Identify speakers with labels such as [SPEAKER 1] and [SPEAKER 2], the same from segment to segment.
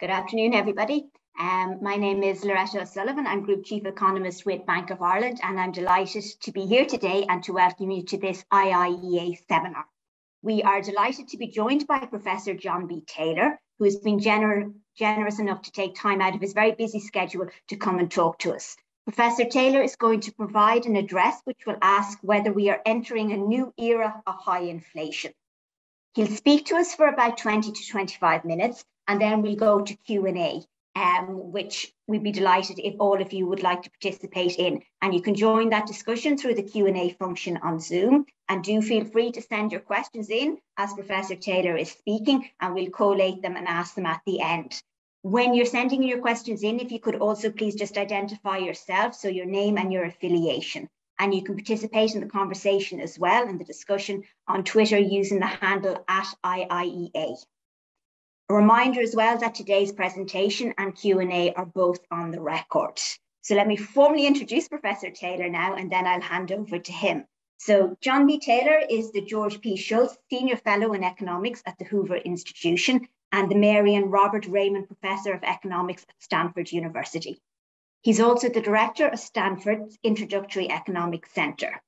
[SPEAKER 1] Good afternoon, everybody. Um, my name is Loretta O'Sullivan. I'm Group Chief Economist with Bank of Ireland, and I'm delighted to be here today and to welcome you to this IIEA seminar. We are delighted to be joined by Professor John B. Taylor, who has been gener generous enough to take time out of his very busy schedule to come and talk to us. Professor Taylor is going to provide an address which will ask whether we are entering a new era of high inflation. He'll speak to us for about 20 to 25 minutes, and then we'll go to Q&A, um, which we'd be delighted if all of you would like to participate in. And you can join that discussion through the Q&A function on Zoom. And do feel free to send your questions in as Professor Taylor is speaking, and we'll collate them and ask them at the end. When you're sending your questions in, if you could also please just identify yourself, so your name and your affiliation. And you can participate in the conversation as well in the discussion on Twitter using the handle at IIEA. A reminder as well that today's presentation and Q&A are both on the record. So let me formally introduce Professor Taylor now, and then I'll hand over to him. So John B. Taylor is the George P. Shultz Senior Fellow in Economics at the Hoover Institution and the Mary and Robert Raymond Professor of Economics at Stanford University. He's also the Director of Stanford's Introductory Economics Center.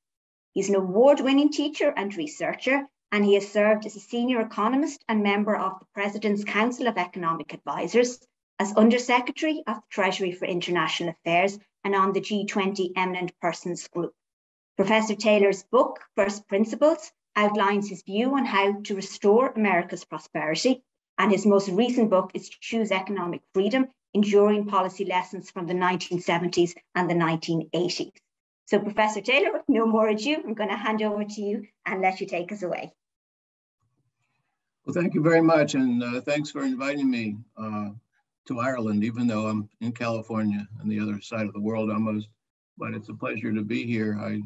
[SPEAKER 1] He's an award-winning teacher and researcher and he has served as a senior economist and member of the President's Council of Economic Advisors, as Undersecretary of the Treasury for International Affairs, and on the G20 Eminent Persons Group. Professor Taylor's book, First Principles, outlines his view on how to restore America's prosperity, and his most recent book is Choose Economic Freedom Enduring Policy Lessons from the 1970s and the 1980s. So, Professor Taylor, no more ado, I'm going to hand over to you and let you take us away.
[SPEAKER 2] Well, thank you very much, and uh, thanks for inviting me uh, to Ireland, even though I'm in California on the other side of the world almost. But it's a pleasure to be here. I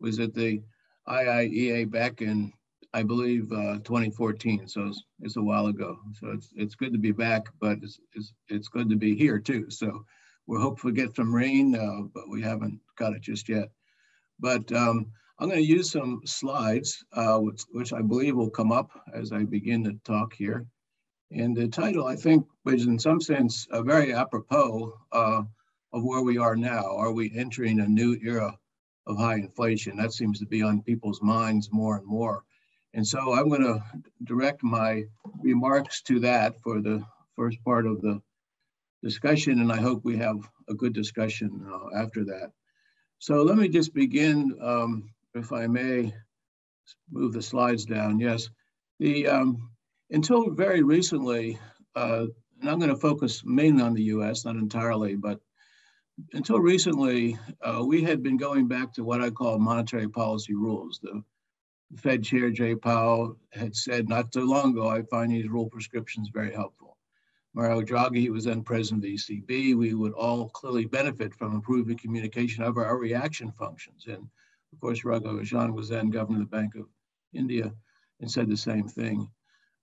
[SPEAKER 2] was at the IIEA back in, I believe, uh, 2014, so it's, it's, a while ago. So it's it's good to be back, but it's it's, it's good to be here too. So we're hopeful we get some rain, uh, but we haven't got it just yet. But um, I'm going to use some slides, uh, which, which I believe will come up as I begin to talk here. And the title, I think, is in some sense uh, very apropos uh, of where we are now. Are we entering a new era of high inflation? That seems to be on people's minds more and more. And so I'm going to direct my remarks to that for the first part of the discussion, and I hope we have a good discussion uh, after that. So let me just begin um, if I may move the slides down. Yes, the um, until very recently, uh, and I'm going to focus mainly on the U.S., not entirely, but until recently, uh, we had been going back to what I call monetary policy rules. The Fed Chair Jay Powell had said not too long ago, I find these rule prescriptions very helpful. Mario Draghi was then president of the ECB. We would all clearly benefit from improving communication of our reaction functions. And of course, Raghu Rajan was then governor of the Bank of India and said the same thing.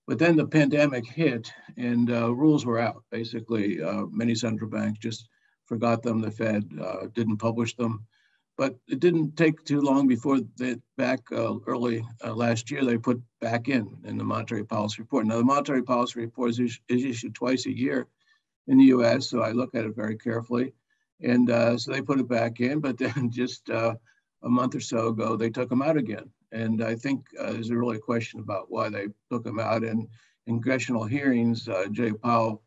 [SPEAKER 2] But then the pandemic hit and uh, rules were out. Basically, uh, many central banks just forgot them. The Fed uh, didn't publish them. But it didn't take too long before they back uh, early uh, last year, they put back in in the monetary policy report. Now, the monetary policy report is, is issued twice a year in the US, so I look at it very carefully. And uh, so they put it back in, but then just a month or so ago, they took them out again. And I think uh, there's a really a question about why they took them out. And in congressional hearings, uh, Jay Powell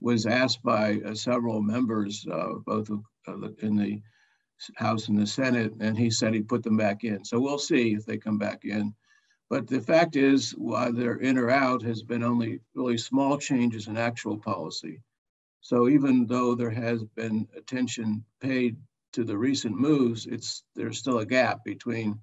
[SPEAKER 2] was asked by uh, several members, uh, both in the House and the Senate, and he said he'd put them back in. So we'll see if they come back in. But the fact is, why they're in or out has been only really small changes in actual policy. So even though there has been attention paid to the recent moves, it's there's still a gap between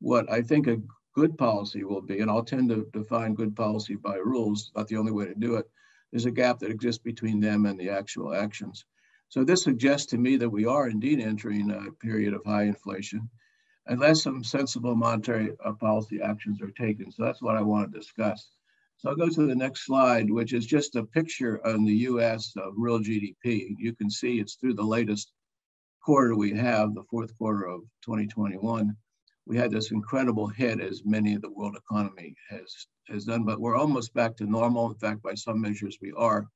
[SPEAKER 2] what I think a good policy will be, and I'll tend to define good policy by rules, not the only way to do it. There's a gap that exists between them and the actual actions. So this suggests to me that we are indeed entering a period of high inflation unless some sensible monetary uh, policy actions are taken. So that's what I want to discuss. So I'll go to the next slide, which is just a picture on the US of real GDP. You can see it's through the latest quarter we have, the fourth quarter of 2021, we had this incredible hit as many of the world economy has, has done, but we're almost back to normal. In fact, by some measures we are.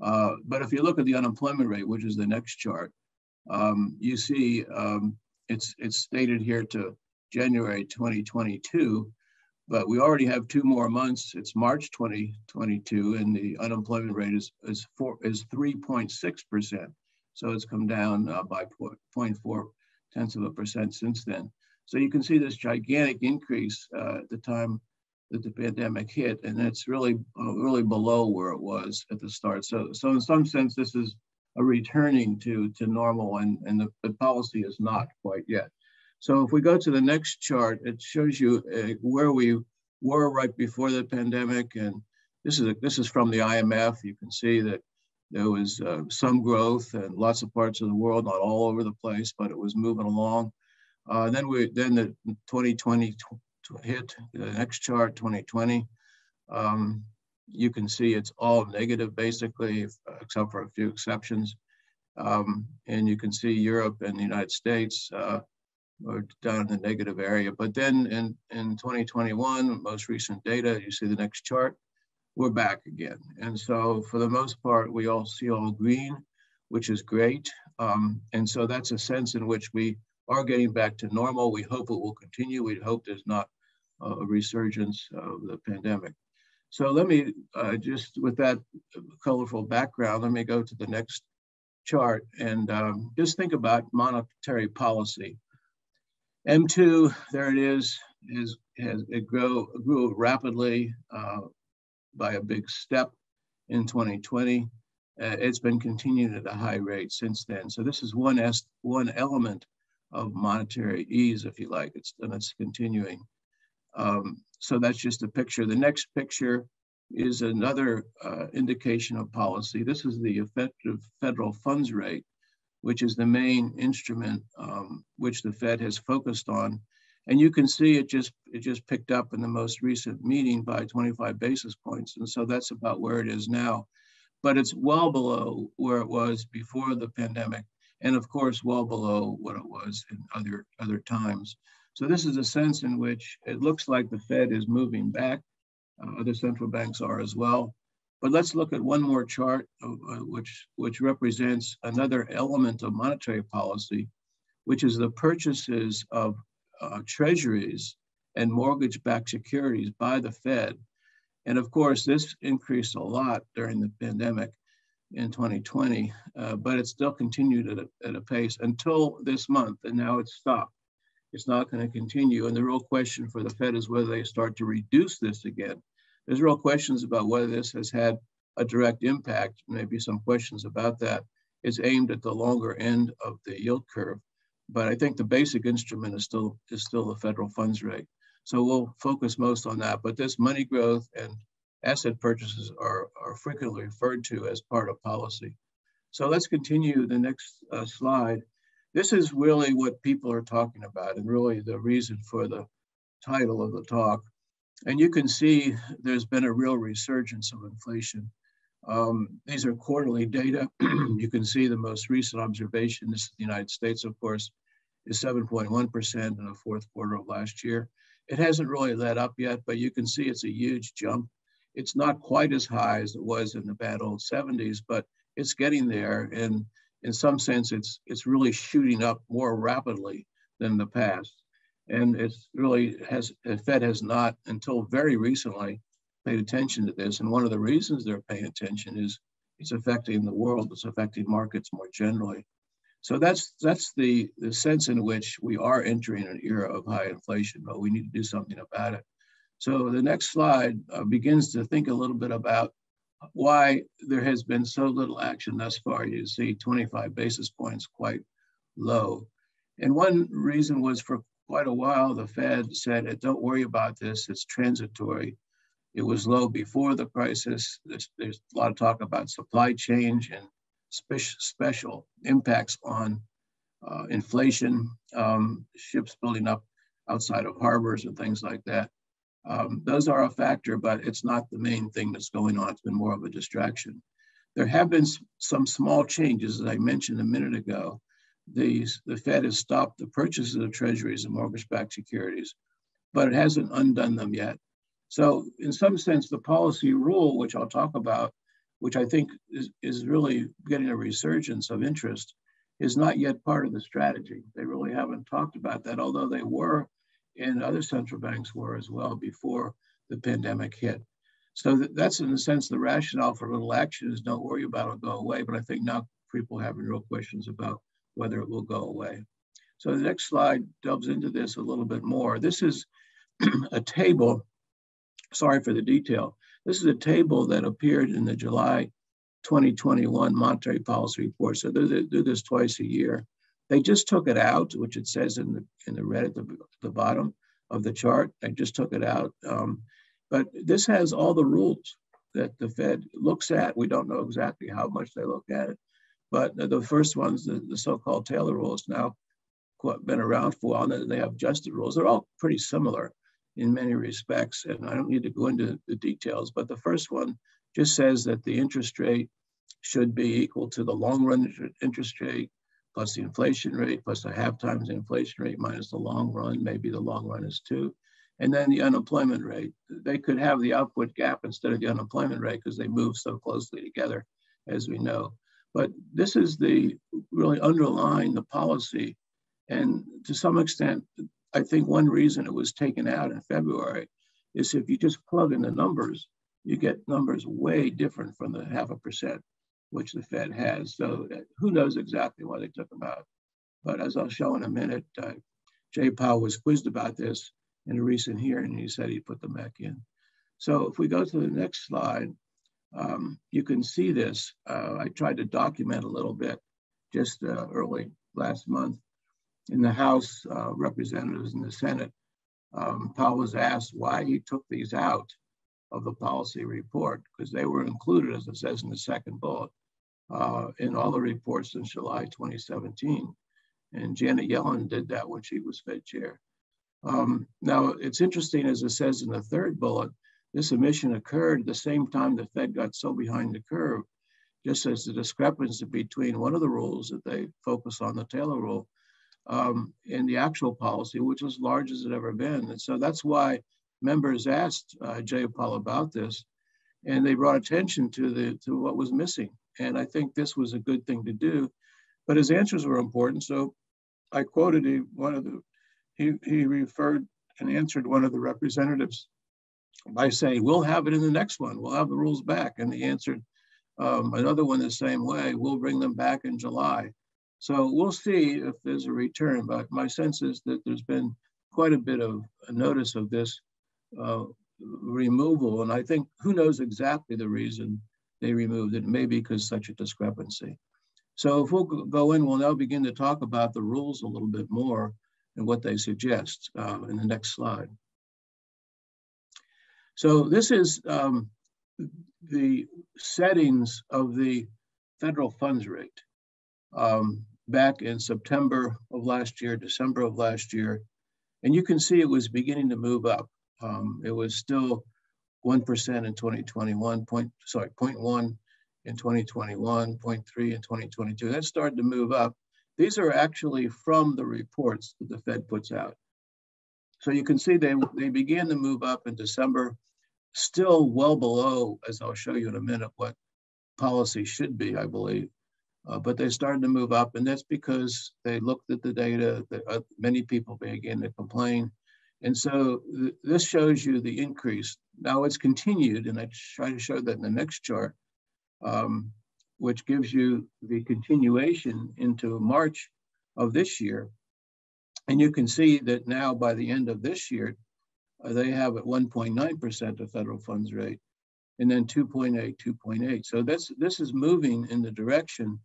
[SPEAKER 2] Uh, but if you look at the unemployment rate, which is the next chart, um, you see um, it's, it's stated here to January 2022, but we already have two more months. It's March 2022, and the unemployment rate is is four is 3.6 percent. So it's come down uh, by 0.4 tenths of a percent since then. So you can see this gigantic increase uh, at the time that the pandemic hit, and it's really uh, really below where it was at the start. So so in some sense, this is a returning to to normal, and and the, the policy is not quite yet. So if we go to the next chart, it shows you uh, where we were right before the pandemic. And this is, a, this is from the IMF. You can see that there was uh, some growth in lots of parts of the world, not all over the place, but it was moving along. Uh, then we then the 2020 hit the next chart 2020. Um, you can see it's all negative basically, except for a few exceptions. Um, and you can see Europe and the United States uh, or down in the negative area. But then in, in 2021, most recent data, you see the next chart, we're back again. And so for the most part, we all see all green, which is great. Um, and so that's a sense in which we are getting back to normal. We hope it will continue. We hope there's not a resurgence of the pandemic. So let me uh, just, with that colorful background, let me go to the next chart and um, just think about monetary policy. M2, there it is, is has it grow, grew rapidly uh, by a big step in 2020. Uh, it's been continued at a high rate since then. So this is one, est one element of monetary ease, if you like, it's, and it's continuing. Um, so that's just a picture. The next picture is another uh, indication of policy. This is the effective federal funds rate which is the main instrument um, which the Fed has focused on. And you can see it just it just picked up in the most recent meeting by 25 basis points. And so that's about where it is now. But it's well below where it was before the pandemic. And of course, well below what it was in other, other times. So this is a sense in which it looks like the Fed is moving back. Uh, other central banks are as well. But let's look at one more chart, uh, uh, which, which represents another element of monetary policy, which is the purchases of uh, treasuries and mortgage-backed securities by the Fed. And of course, this increased a lot during the pandemic in 2020, uh, but it still continued at a, at a pace until this month, and now it's stopped. It's not going to continue. And the real question for the Fed is whether they start to reduce this again there's real questions about whether this has had a direct impact, maybe some questions about that. It's aimed at the longer end of the yield curve, but I think the basic instrument is still is still the federal funds rate. So we'll focus most on that. But this money growth and asset purchases are, are frequently referred to as part of policy. So let's continue the next uh, slide. This is really what people are talking about and really the reason for the title of the talk. And you can see there's been a real resurgence of inflation. Um, these are quarterly data. you can see the most recent observation, this is the United States, of course, is 7.1% in the fourth quarter of last year. It hasn't really let up yet, but you can see it's a huge jump. It's not quite as high as it was in the bad old 70s, but it's getting there. And in some sense, it's, it's really shooting up more rapidly than the past. And it's really has, the Fed has not until very recently paid attention to this. And one of the reasons they're paying attention is it's affecting the world, it's affecting markets more generally. So that's that's the, the sense in which we are entering an era of high inflation, but we need to do something about it. So the next slide uh, begins to think a little bit about why there has been so little action thus far. You see 25 basis points quite low. And one reason was for quite a while, the Fed said, don't worry about this, it's transitory. It was low before the crisis. There's, there's a lot of talk about supply change and spe- special impacts on uh, inflation, um, ships building up outside of harbors and things like that. Um, those are a factor, but it's not the main thing that's going on. It's been more of a distraction. There have been some small changes, as I mentioned a minute ago, the, the Fed has stopped the purchases of treasuries and mortgage-backed securities, but it hasn't undone them yet. So in some sense, the policy rule, which I'll talk about, which I think is, is really getting a resurgence of interest, is not yet part of the strategy. They really haven't talked about that, although they were and other central banks were as well before the pandemic hit. So that's in a sense the rationale for little action is don't worry about it'll go away. But I think now people having real questions about whether it will go away. So the next slide delves into this a little bit more. This is a table, sorry for the detail. This is a table that appeared in the July 2021 monetary policy report. So they do this twice a year. They just took it out, which it says in the in the red at the, the bottom of the chart. They just took it out. Um, but this has all the rules that the Fed looks at. We don't know exactly how much they look at it, but the first ones, the, the so-called Taylor rules, now been around for a while. And they have adjusted rules. They're all pretty similar in many respects, and I don't need to go into the details. But the first one just says that the interest rate should be equal to the long run interest rate plus the inflation rate plus a half times the inflation rate minus the long run. Maybe the long run is two. And then the unemployment rate. They could have the output gap instead of the unemployment rate because they move so closely together, as we know. But this is the really underlying the policy. And to some extent, I think one reason it was taken out in February is if you just plug in the numbers, you get numbers way different from the half a percent, which the Fed has. So who knows exactly why they took them out. But as I'll show in a minute, uh, Jay Powell was quizzed about this in a recent hearing, and he said he'd put them back in. So if we go to the next slide, um, you can see this. Uh, I tried to document a little bit just uh, early last month in the House uh, representatives in the Senate. Um, Powell was asked why he took these out of the policy report because they were included, as it says in the second bullet, uh, in all the reports since July 2017. And Janet Yellen did that when she was Fed chair. Um, now, it's interesting, as it says in the third bullet, this omission occurred at the same time the Fed got so behind the curve, just as the discrepancy between one of the rules that they focus on, the Taylor rule, um, and the actual policy, which was large as it ever been. And so that's why members asked uh, Jay Powell about this, and they brought attention to the to what was missing. And I think this was a good thing to do. But his answers were important. So I quoted he, one of the he, he referred and answered one of the representatives by saying, "We'll have it in the next one. We'll have the rules back." And he answered um, another one the same way. We'll bring them back in July. So we'll see if there's a return. But my sense is that there's been quite a bit of a notice of this uh, removal. And I think who knows exactly the reason they removed it, maybe because such a discrepancy. So if we'll go in, we'll now begin to talk about the rules a little bit more and what they suggest uh, in the next slide. So this is um, the settings of the federal funds rate. Um, back in September of last year, December of last year, and you can see it was beginning to move up. Um, it was still 1% in 2021, point, sorry, 0.1 in 2021, 0.3 in 2022. That started to move up. These are actually from the reports that the Fed puts out. So you can see they, they began to move up in December, still well below, as I'll show you in a minute, what policy should be, I believe. Uh, but they started to move up, and that's because they looked at the data that uh, many people began to complain and so th this shows you the increase. Now it's continued, and I try to show that in the next chart, um, which gives you the continuation into March of this year. And you can see that now by the end of this year, uh, they have at 1.9% of federal funds rate, and then 2.8, 2.8. So that's, this is moving in the direction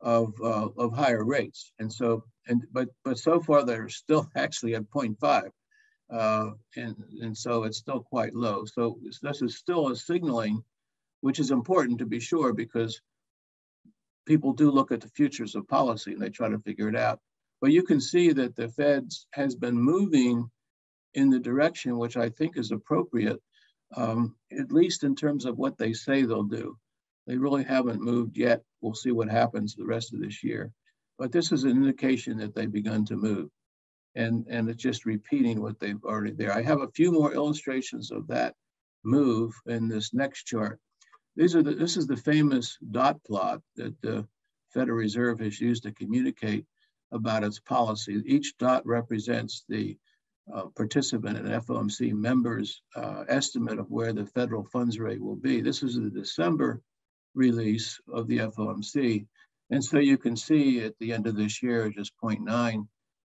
[SPEAKER 2] of, uh, of higher rates. And so, and but, but so far they're still actually at 0.5. Uh, and, and so it's still quite low. So this is still a signaling, which is important to be sure because people do look at the futures of policy and they try to figure it out. But you can see that the Fed has been moving in the direction which I think is appropriate, um, at least in terms of what they say they'll do. They really haven't moved yet. We'll see what happens the rest of this year. But this is an indication that they've begun to move and, and it's just repeating what they've already there. I have a few more illustrations of that move in this next chart. these are the, this is the famous dot plot that the Federal Reserve has used to communicate about its policy. Each dot represents the uh, participant and FOMC members' uh, estimate of where the federal funds rate will be. This is the December release of the FOMC. And so you can see at the end of this year, just 0.9,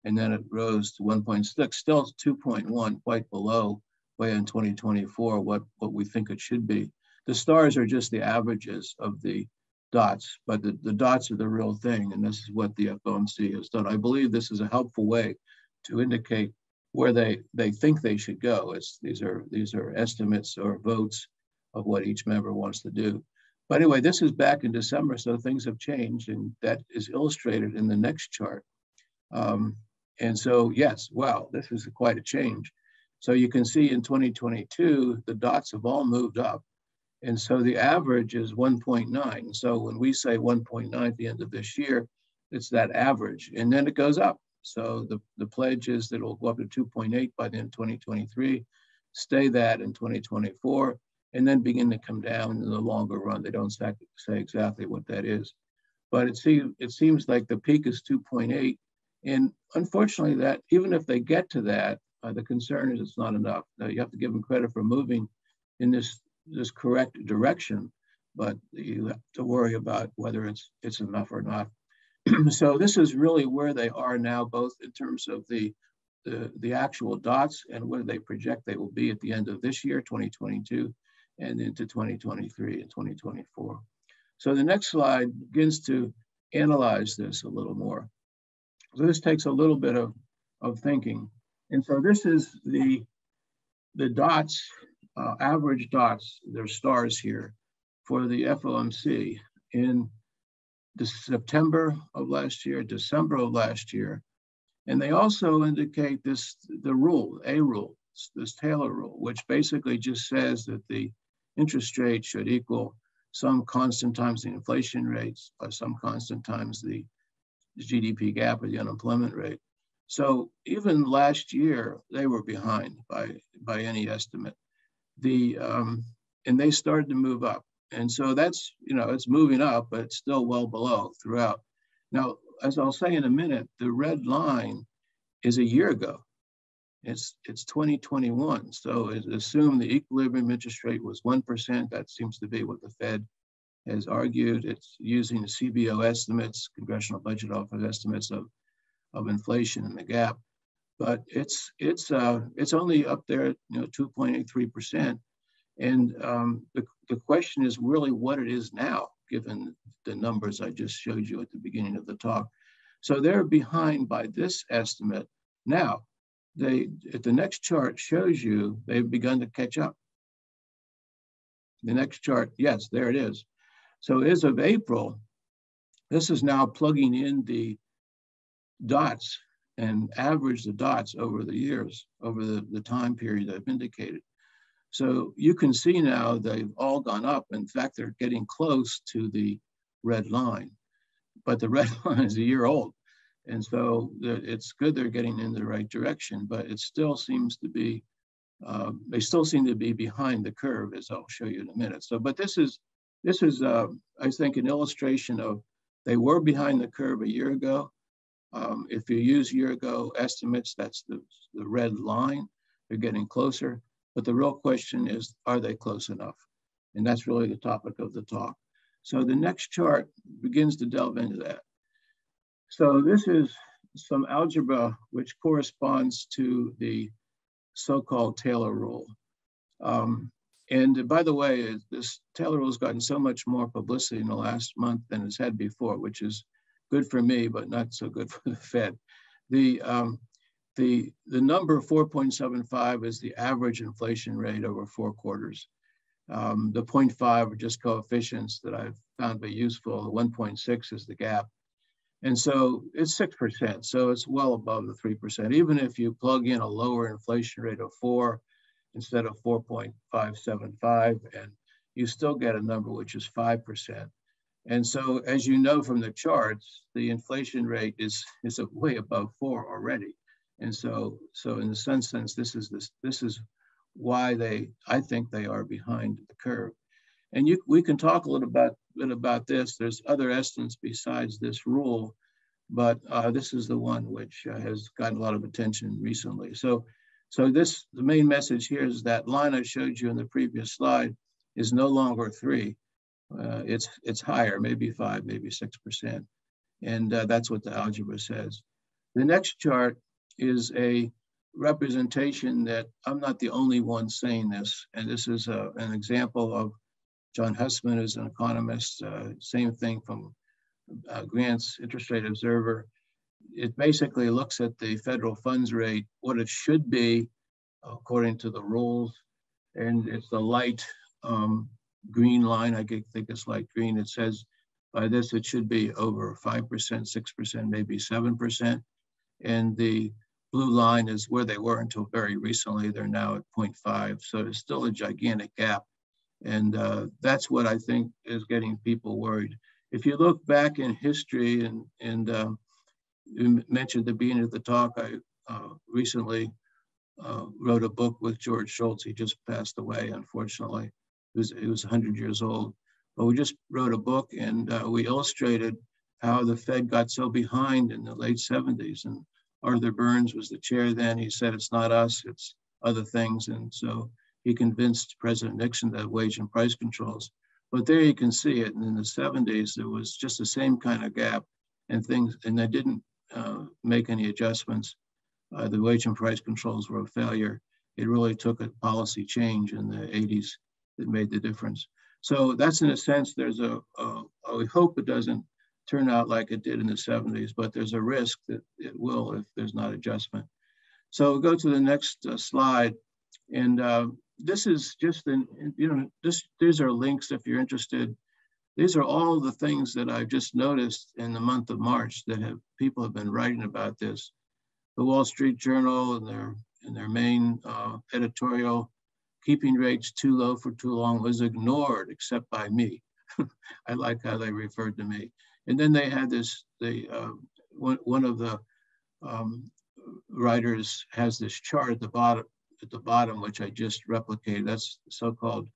[SPEAKER 2] and then it rose to 1.6, still 2.1, quite below way in 2024, what, what we think it should be. The stars are just the averages of the dots, but the, the dots are the real thing. And this is what the FOMC has done. I believe this is a helpful way to indicate where they, they think they should go. It's, these, are, these are estimates or votes of what each member wants to do. But anyway, this is back in December, so things have changed, and that is illustrated in the next chart. Um, and so, yes, wow, this is quite a change. So you can see in 2022, the dots have all moved up. And so the average is 1.9. So when we say 1.9 at the end of this year, it's that average. And then it goes up. So the, the pledge is that it will go up to 2.8 by the end of 2023, stay that in 2024, and then begin to come down in the longer run. They don't say exactly what that is. But it, see, it seems like the peak is 2.8. And unfortunately, that even if they get to that, uh, the concern is it's not enough. Now, you have to give them credit for moving in this, this correct direction, but you have to worry about whether it's, it's enough or not. so this is really where they are now, both in terms of the, the, the actual dots and where they project they will be at the end of this year, 2022, and into 2023 and 2024. So the next slide begins to analyze this a little more. So this takes a little bit of, of thinking. And so this is the, the dots, uh, average dots, there's stars here for the FOMC in the September of last year, December of last year. And they also indicate this, the rule, a rule, this Taylor rule, which basically just says that the interest rate should equal some constant times the inflation rates plus some constant times the GDP gap or the unemployment rate. So even last year, they were behind by, by any estimate. The, um, and they started to move up. And so that's, you know, it's moving up, but it's still well below throughout. Now, as I'll say in a minute, the red line is a year ago. It's, it's 2021. So assume the equilibrium interest rate was 1%. That seems to be what the Fed has argued. It's using the CBO estimates, Congressional Budget Office estimates of of inflation in the gap, but it's it's uh, it's only up there, you know, 2.83 percent. And um, the, the question is really what it is now, given the numbers I just showed you at the beginning of the talk. So they're behind by this estimate. Now, they the next chart shows you they've begun to catch up. The next chart, yes, there it is. So as of April, this is now plugging in the dots and average the dots over the years, over the, the time period I've indicated. So you can see now they've all gone up. In fact, they're getting close to the red line, but the red line is a year old. And so it's good they're getting in the right direction, but it still seems to be, uh, they still seem to be behind the curve, as I'll show you in a minute. So, but this is, this is, uh, I think, an illustration of they were behind the curve a year ago. Um, if you use year ago estimates, that's the, the red line, they're getting closer. But the real question is, are they close enough? And that's really the topic of the talk. So the next chart begins to delve into that. So this is some algebra which corresponds to the so-called Taylor rule. Um, and by the way, this Taylor rule has gotten so much more publicity in the last month than it's had before, which is good for me, but not so good for the Fed. The, um, the, the number 4.75 is the average inflation rate over four quarters. Um, the 0.5 are just coefficients that I've found to be useful. The 1.6 is the gap. And so it's 6%, so it's well above the 3%. Even if you plug in a lower inflation rate of four instead of 4.575, and you still get a number which is 5%. And so, as you know from the charts, the inflation rate is is way above four already. And so, so in some sense, this is this this is why they I think they are behind the curve. And you, we can talk a little bit, bit about this. There's other estimates besides this rule, but uh, this is the one which uh, has gotten a lot of attention recently. So, so this the main message here is that line I showed you in the previous slide is no longer three. Uh, it's it's higher, maybe five, maybe six percent, and uh, that's what the algebra says. The next chart is a representation that I'm not the only one saying this, and this is a, uh, an example of John Hussman is an economist, uh, same thing from uh, Grant's Interest Rate Observer. It basically looks at the federal funds rate, what it should be according to the rules, and it's the light um, green line, I think it's light green. It says by this it should be over 5%, 6%, maybe 7%. And the blue line is where they were until very recently. They're now at 0.5. So it's still a gigantic gap. And uh, that's what I think is getting people worried. If you look back in history, and, and uh, you mentioned the beginning of the talk, I uh, recently uh, wrote a book with George Shultz. He just passed away, unfortunately. He was, he was 100 years old. But we just wrote a book and uh, we illustrated how the Fed got so behind in the late 70s. And Arthur Burns was the chair then. He said, it's not us, it's other things. And so he convinced President Nixon to wage and price controls. But there you can see it. And in the 70s, there was just the same kind of gap and things, and they didn't uh, make any adjustments. Uh, the wage and price controls were a failure. It really took a policy change in the 80s that made the difference. So that's in a sense, there's a, a, a we hope it doesn't turn out like it did in the 70s, but there's a risk that it will if there's not adjustment. So we'll go to the next uh, slide. And uh, this is just, an, you know, this, these are links if you're interested. These are all the things that I've just noticed in the month of March that have people have been writing about this. The Wall Street Journal and their, in their main uh, editorial, keeping rates too low for too long was ignored except by me. I like how they referred to me. And then they had this, the, uh, one, one of the um, writers has this chart at the bottom, at the bottom, which I just replicated. That's so-called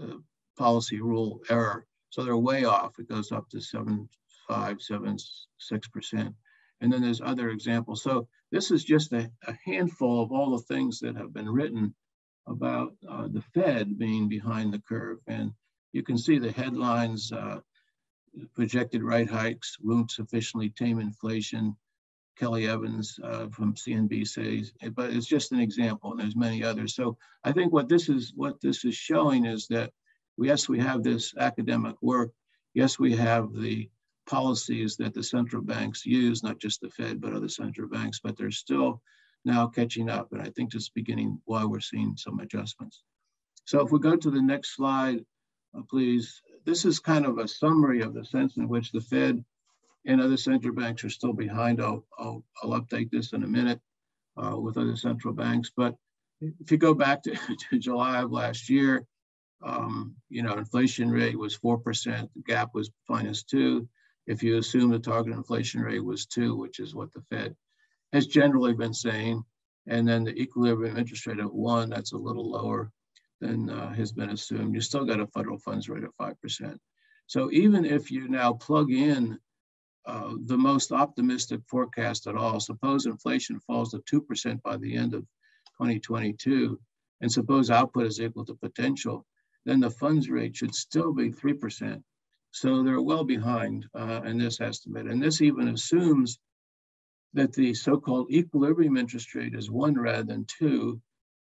[SPEAKER 2] uh, policy rule error. So they're way off. It goes up to seven, five, seven, six percent. And then there's other examples. So this is just a, a handful of all the things that have been written about uh, the Fed being behind the curve. And you can see the headlines, uh, projected rate hikes won't sufficiently tame inflation. Kelly Evans uh, from CNBC, but it's just an example, and there's many others. So I think what this is what this is showing is that yes, we have this academic work. Yes, we have the policies that the central banks use, not just the Fed, but other central banks, but they're still now catching up. And I think is beginning why we're seeing some adjustments. So if we go to the next slide, uh, please, this is kind of a summary of the sense in which the Fed and other central banks are still behind. I'll, I'll, I'll update this in a minute uh, with other central banks. But if you go back to, to July of last year, um, you know, inflation rate was 4%, the gap was minus two. If you assume the target inflation rate was two, which is what the Fed has generally been saying, and then the equilibrium interest rate of one, that's a little lower than uh, has been assumed, you still got a federal funds rate of 5%. So even if you now plug in uh, the most optimistic forecast at all, suppose inflation falls to 2% by the end of 2022, and suppose output is equal to potential, then the funds rate should still be 3%. So they're well behind uh, in this estimate. And this even assumes that the so-called equilibrium interest rate is one rather than two,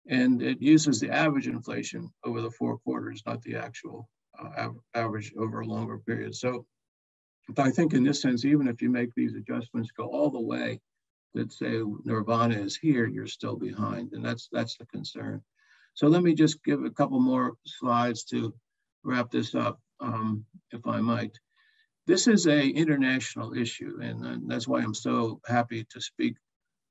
[SPEAKER 2] and it uses the average inflation over the four quarters, not the actual uh, average over a longer period. So I think in this sense, even if you make these adjustments go all the way that say nirvana is here, you're still behind. And that's that's the concern. So let me just give a couple more slides to wrap this up, um, if I might. This is a international issue, and, and that's why I'm so happy to speak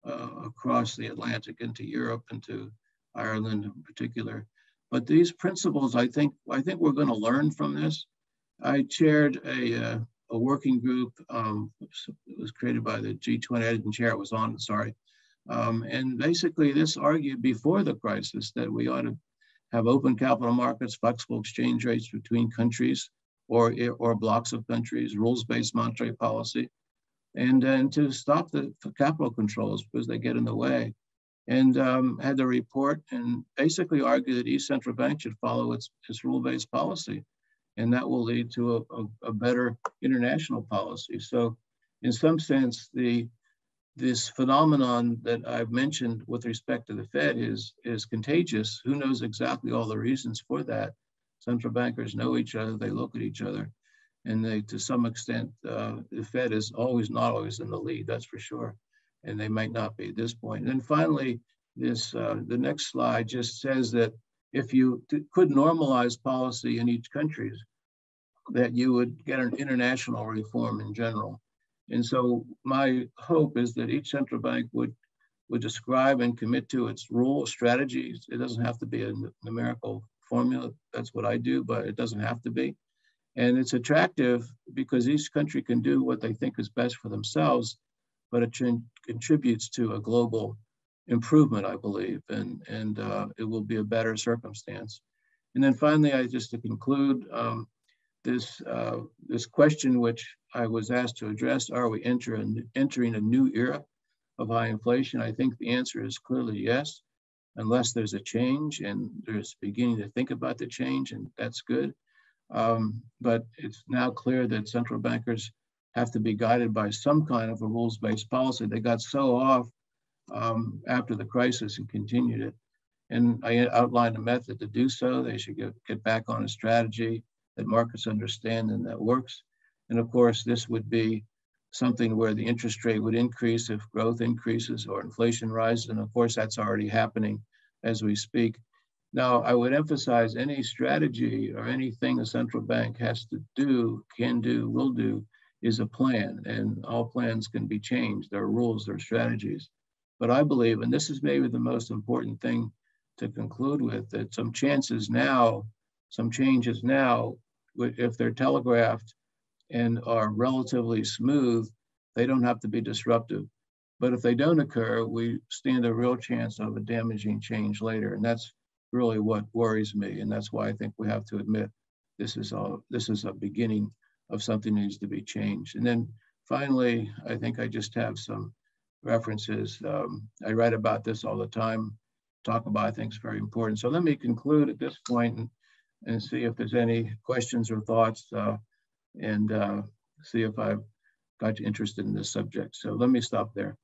[SPEAKER 2] uh, across the Atlantic into Europe and to Ireland in particular. But these principles, I think, I think we're going to learn from this. I chaired a, uh, a working group. Um, was created by the G20. I didn't chair; it was on. Sorry. Um, and basically, this argued before the crisis that we ought to have open capital markets, flexible exchange rates between countries or, or blocks of countries, rules-based monetary policy, and, and to stop the capital controls because they get in the way. And um, had the report and basically argued that each central bank should follow its, its rule-based policy. And that will lead to a, a, a better international policy. So in some sense, the this phenomenon that I've mentioned with respect to the Fed is, is contagious. Who knows exactly all the reasons for that? Central bankers know each other, they look at each other, and they, to some extent, uh, the Fed is always not always in the lead, that's for sure. And they might not be at this point. And then finally, this uh, the next slide just says that if you could normalize policy in each country, that you would get an international reform in general. And so my hope is that each central bank would, would describe and commit to its rule strategies. It doesn't have to be a numerical formula. That's what I do, but it doesn't have to be. And it's attractive because each country can do what they think is best for themselves, but it contributes to a global improvement, I believe, and, and uh, it will be a better circumstance. And then finally, I just to conclude, um, this, uh, this question which I was asked to address, are we entering, entering a new era of high inflation? I think the answer is clearly yes, unless there's a change and there's beginning to think about the change and that's good. Um, but it's now clear that central bankers have to be guided by some kind of a rules-based policy. They got so off um, after the crisis and continued it. And I outlined a method to do so. They should get, get back on a strategy that markets understand and that works. And of course, this would be something where the interest rate would increase if growth increases or inflation rises. And of course, that's already happening as we speak. Now, I would emphasize any strategy or anything a central bank has to do, can do, will do, is a plan. And all plans can be changed. There are rules, there are strategies. But I believe, and this is maybe the most important thing to conclude with, that some chances now, some changes now if they're telegraphed and are relatively smooth, they don't have to be disruptive. But if they don't occur, we stand a real chance of a damaging change later. And that's really what worries me. And that's why I think we have to admit this is a, this is a beginning of something needs to be changed. And then finally, I think I just have some references. Um, I write about this all the time, talk about, I think it's very important. So let me conclude at this point and and see if there's any questions or thoughts uh, and uh, see if I've got you interested in this subject. So let me stop there.